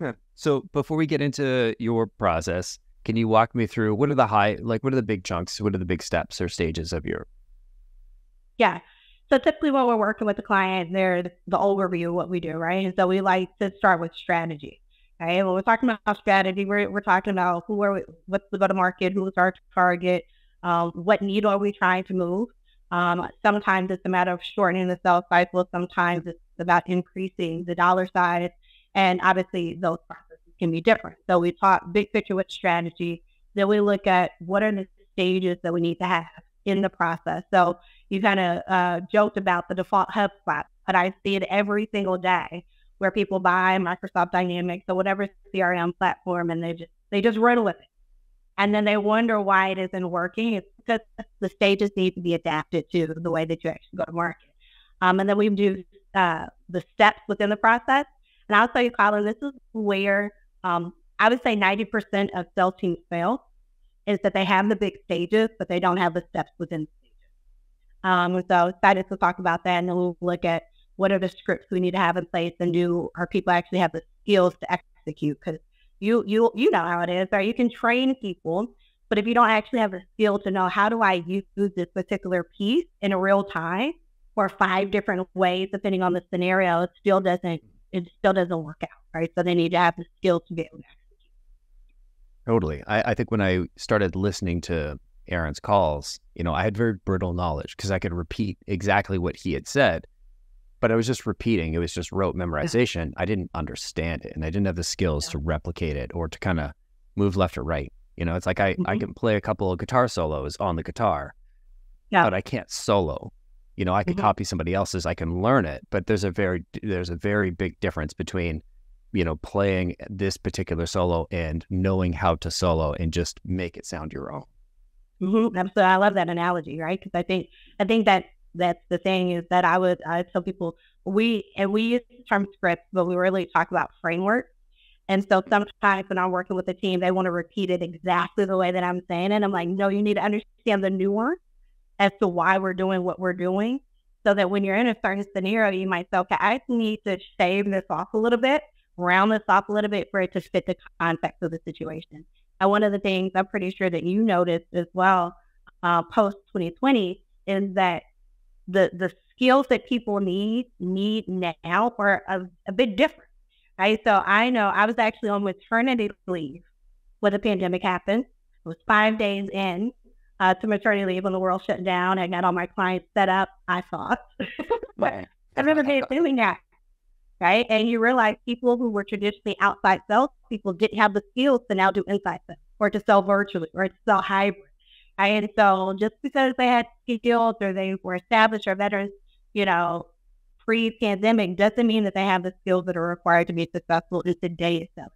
Yeah. So before we get into your process, can you walk me through what are the high, like what are the big chunks? What are the big steps or stages of your? Yeah. So typically when we're working with the client, they're the overview of what we do, right? And so we like to start with strategy. Okay. When we're talking about strategy, we're, we're talking about who are we, what's the go to market, who's our target, um, what needle are we trying to move? Um, sometimes it's a matter of shortening the sales cycle. Sometimes it's about increasing the dollar size. And obviously, those processes can be different. So we talk big picture with strategy. Then we look at what are the stages that we need to have in the process. So you kind of uh, joked about the default HubSpot, but I see it every single day where people buy Microsoft Dynamics or whatever CRM platform, and they just they just run with it, and then they wonder why it isn't working. It's because the stages need to be adapted to the way that you actually go to market. Um, and then we do uh, the steps within the process. And I'll tell you, Collin, this is where um, I would say 90% of sales teams fail is that they have the big stages, but they don't have the steps within the stages. Um, so excited to talk about that. And then we'll look at what are the scripts we need to have in place and do our people actually have the skills to execute? Because you, you, you know how it is, right? You can train people, but if you don't actually have the skill to know how do I use this particular piece in a real time or five different ways, depending on the scenario, it still doesn't it still doesn't work out, right? So they need to have the skills to be able to execute. Totally. I, I think when I started listening to Aaron's calls, you know, I had very brittle knowledge because I could repeat exactly what he had said, but I was just repeating. It was just rote memorization. I didn't understand it and I didn't have the skills yeah. to replicate it or to kind of move left or right. You know, it's like I, mm-hmm. I can play a couple of guitar solos on the guitar, yeah. but I can't solo. You know, I could mm-hmm. copy somebody else's, I can learn it, but there's a very there's a very big difference between, you know, playing this particular solo and knowing how to solo and just make it sound your own. Mm-hmm. Absolutely, I love that analogy, right? Because I think I think that that's the thing is that I would I tell people we and we use the term scripts, but we really talk about framework. And so sometimes when I'm working with a team, they want to repeat it exactly the way that I'm saying it. I'm like, no, you need to understand the nuance as to why we're doing what we're doing. So that when you're in a certain scenario, you might say, okay, I need to shave this off a little bit, round this off a little bit for it to fit the context of the situation. And one of the things I'm pretty sure that you noticed as well, uh, post 2020, is that the the skills that people need need now are a, a bit different. Right. So I know I was actually on maternity leave when the pandemic happened. It was five days in uh, to maternity leave when the world shut down. I got all my clients set up, I thought. but I've never been doing that. Right. And you realize people who were traditionally outside sales people didn't have the skills to now do inside sales or to sell virtually or to sell hybrid. Right? And so just because they had skills or they were established or veterans, you know, pre pandemic doesn't mean that they have the skills that are required to be successful in today's sales.